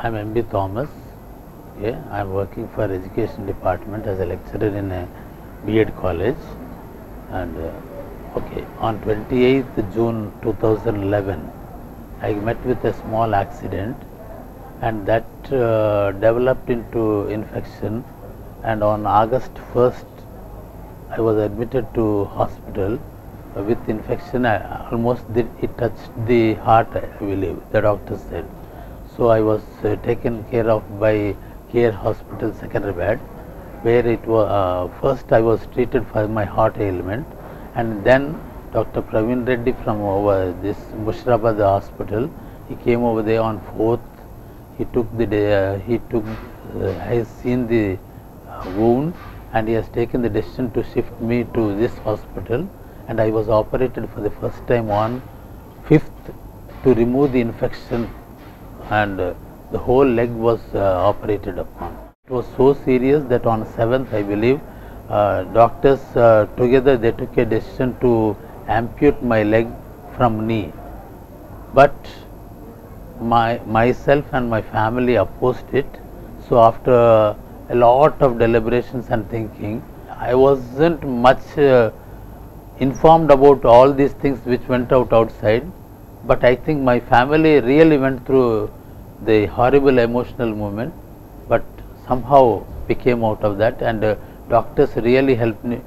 I'm MP Thomas. Yeah, I'm working for education department as a lecturer in a B.Ed college. And uh, okay, on 28th June 2011, I met with a small accident, and that uh, developed into infection. And on August 1st, I was admitted to hospital with infection. I, almost did, it touched the heart, I believe. The doctor said. So I was uh, taken care of by Care Hospital Secretariat, where it was uh, first I was treated for my heart ailment, and then Dr. Praveen Reddy from over this Musheerabad hospital, he came over there on 4th. He took the day, uh, he took uh, has seen the wound and he has taken the decision to shift me to this hospital and I was operated for the first time on 5th to remove the infection and uh, the whole leg was uh, operated upon. It was so serious that on 7th I believe uh, doctors together they took a decision to amputate my leg from knee. But my myself and my family opposed it. So after a lot of deliberations and thinking i wasn't much uh, informed about all these things which went out outside. But i think my family really went through the horrible emotional moment but somehow became out of that. And uh, doctors really helped me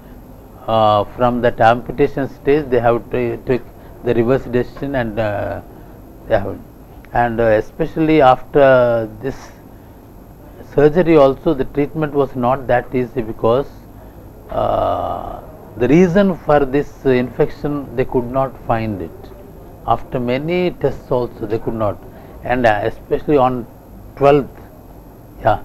uh, from that amputation stage they have to take the reverse decision and uh, they have and uh, especially after this surgery also the treatment was not that easy because uh, the reason for this infection they could not find it. After many tests also they could not and uh, especially on 12th yeah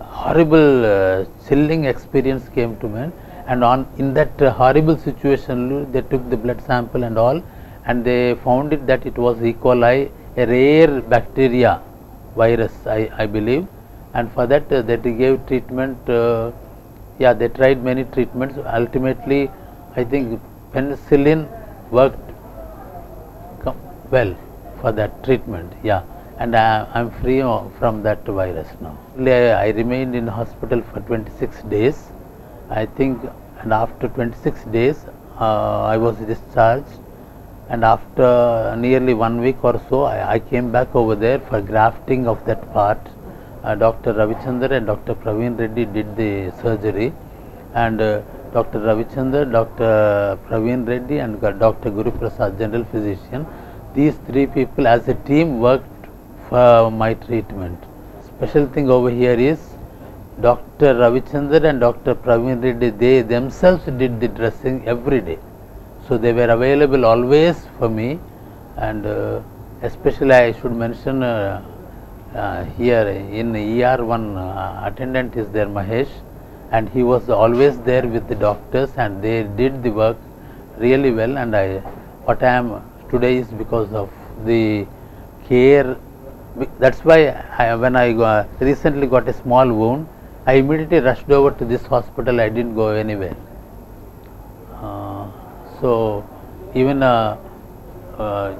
horrible uh, chilling experience came to me. And on in that uh, horrible situation they took the blood sample and all and they found it that it was E. coli a rare bacteria virus I, I believe. And for that uh, they gave treatment uh, yeah they tried many treatments. Ultimately I think penicillin worked well for that treatment yeah and I am free from that virus now. I remained in hospital for 26 days I think and after 26 days uh, I was discharged and after nearly one week or so I, I came back over there for grafting of that part. Uh, Dr. Ravichandra and Dr. Praveen Reddy did the surgery and uh, Dr. Ravichandra, Dr. Praveen Reddy and Dr. Guru Prasad, general physician, these three people as a team worked for my treatment. Special thing over here is Dr. Ravichandra and Dr. Praveen Reddy, they themselves did the dressing every day. So they were available always for me and uh, especially I should mention uh, uh, here in ER1 uh, attendant is there Mahesh and he was always there with the doctors and they did the work really well and I what I am today is because of the care. That's why I, when I recently got a small wound I immediately rushed over to this hospital. I didn't go anywhere. Uh, so even uh, uh,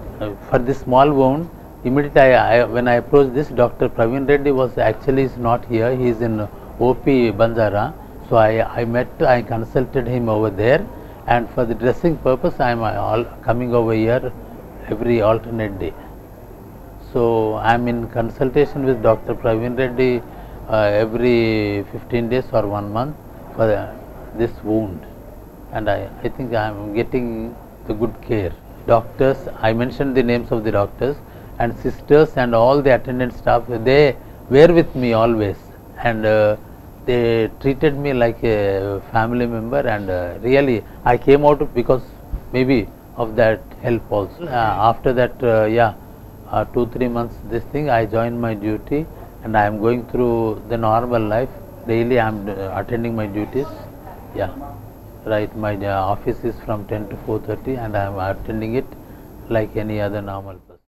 for this small wound immediately I, I, when I approached this Dr. Praveen Reddy was actually is not here. He is in OP Banjara. So I, I met I consulted him over there and for the dressing purpose I am all coming over here every alternate day. So I am in consultation with Dr. Praveen Reddy uh, every 15 days or one month for the, this wound and I, I think I am getting the good care. Doctors, I mentioned the names of the doctors and sisters and all the attendant staff, they were with me always and uh, they treated me like a family member and uh, really I came out because maybe of that help also. Uh, after that, uh, yeah, uh, two, three months this thing, I joined my duty and I am going through the normal life. Daily I am attending my duties. Yeah right my uh, office is from 10 to 4.30 and I am attending it like any other normal